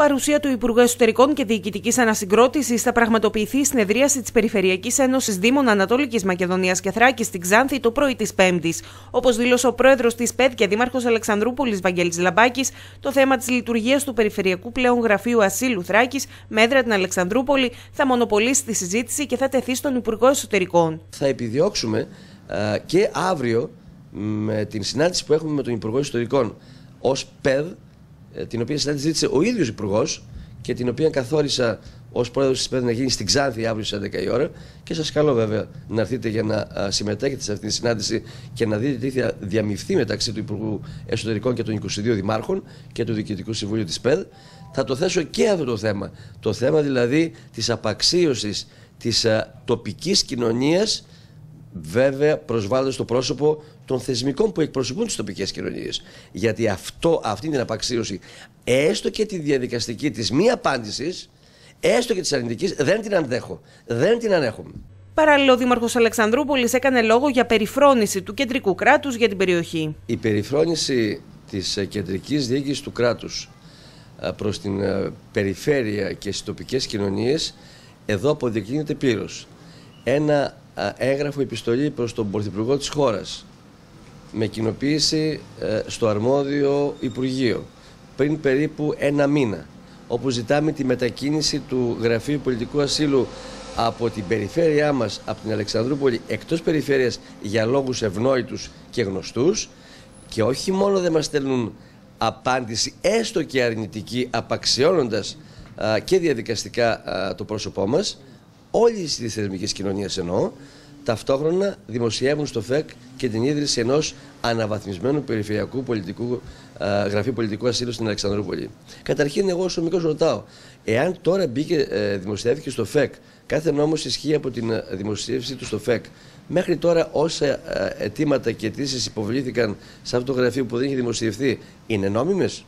Παρουσία του Υπουργού Εσωτερικών και Διοικητικής Ανασυγκρότησης θα πραγματοποιηθεί η συνεδρίαση της Περιφερειακής Ένωσης Δήμων Ανατολικής Μακεδονίας και Θράκης στην Ξάνθη το πρωί της Πέμπτης. Όπως δήλωσε ο πρόεδρος της ΠΕΔ και δήμαρχος Αλεξανδρούπολης Βαγγέλης Λαμπάκης, το θέμα της λειτουργίας του Περιφερειακού Πλέον Γραφείου Ασύλου Θράκης με έδρα την Αλεξανδρούπολη θα μονοπολίσει τη συζήτηση και θα τεθεί στον Υπουργό Εσωτερικών. Θα επιδιώξουμε και αύριο με την συνάντηση που έχουμε με τον Υπουργό Εσωτερικών ως ΠΕΔ ε, την οποία συνάντηση ζήτησε ο ίδιος Υπουργός και την οποία καθόρισα ως πρόεδρος της ΠΕΔ να γίνει στην Ξάνθη αύριο στις 11 η ώρα. Και σας καλώ βέβαια να έρθετε για να συμμετέχετε σε αυτή τη συνάντηση και να δείτε τι θα διαμειφθεί μεταξύ του Υπουργού Εσωτερικών και των 22 Δημάρχων και του Διοικητικού Συμβουλίου της ΠΕΔ. Θα το θέσω και αυτό το θέμα. Το θέμα δηλαδή της απαξίωσης της τοπικής κοινωνίας βέβαια προσβάλλοντας το πρόσωπο των θεσμικών που εκπροσωπούν τις τοπικές κοινωνίες. Γιατί αυτό, αυτή την απαξίωση, έστω και τη διαδικαστική της μη απάντησης, έστω και της αρνητικής, δεν την αντέχω. Δεν την ανέχομαι. Παράλληλα, ο Δήμαρχος Αλεξανδρούπολης έκανε λόγο για περιφρόνηση του κεντρικού κράτους για την περιοχή. Η περιφρόνηση της κεντρικής διοίκησης του κράτους προς την περιφέρεια και στις τοπικές κοινωνίες εδώ αποδεικνύεται πλήρως. Ένα έγραφο επιστολή προς τον Πρωθυπουργό της χώρας με κοινοποίηση ε, στο αρμόδιο Υπουργείο πριν περίπου ένα μήνα όπου ζητάμε τη μετακίνηση του Γραφείου Πολιτικού Ασύλου από την περιφέρειά μας, από την Αλεξανδρούπολη, εκτός περιφέρειας για λόγους ευνόητους και γνωστούς. Και όχι μόνο δεν μας στέλνουν απάντηση έστω και αρνητική απαξιώνοντας και διαδικαστικά το πρόσωπό μας όλη τη θεσμικής κοινωνίας εννοώ, ταυτόχρονα δημοσιεύουν στο ΦΕΚ και την ίδρυση ενός αναβαθμισμένου περιφερειακού πολιτικού, α, γραφείου πολιτικού ασύλου στην Αλεξανδρούπολη. Καταρχήν, εγώ ω μικρό ρωτάω, εάν τώρα μπήκε, ε, δημοσιεύθηκε στο ΦΕΚ, κάθε νόμος ισχύει από την ε, δημοσίευση του στο ΦΕΚ. Μέχρι τώρα, όσα ε, αιτήματα και αιτήσεις υποβλήθηκαν σε αυτό το γραφείο που δεν είχε δημοσιευθεί, είναι νόμιμες;